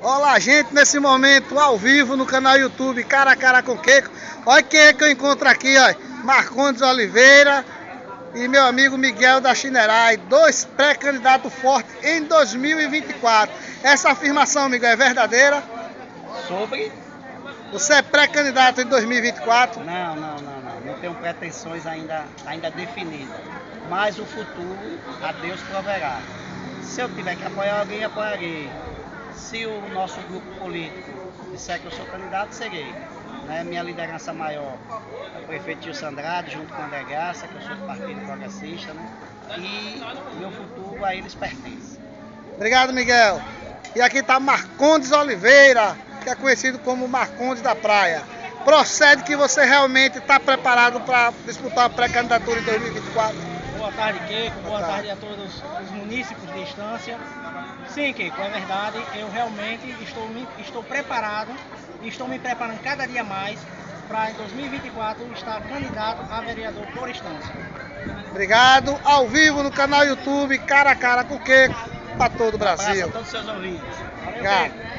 Olá, gente, nesse momento ao vivo no canal YouTube Cara a Cara com Queco. Olha quem é que eu encontro aqui, ó. Marcondes Oliveira e meu amigo Miguel da Chinerai, dois pré-candidatos fortes em 2024. Essa afirmação, Miguel, é verdadeira? Sobre? Você é pré-candidato em 2024? Não, não, não, não. Não tenho pretensões ainda, ainda definidas. Mas o futuro a Deus proverá. Se eu tiver que apoiar alguém, apoiarei. Se o nosso grupo político disser que eu sou candidato, serei. Né? Minha liderança maior é o prefeito Tio Sandrade, junto com o André Graça, que eu sou do Partido Progressista, né? e meu futuro a eles pertence. Obrigado, Miguel. E aqui está Marcondes Oliveira, que é conhecido como Marcondes da Praia. Procede que você realmente está preparado para disputar a pré-candidatura em 2024? Boa tarde, Keiko. Boa, tarde. a todos os munícipes de Estância. Sim, Keiko, é verdade. Eu realmente estou, estou preparado e estou me preparando cada dia mais para em 2024 estar candidato a vereador por Estância. Obrigado. Ao vivo no canal YouTube, cara a cara com o Keiko, para todo o Brasil. Um abraço a todos os seus ouvintes. Valeu, Obrigado.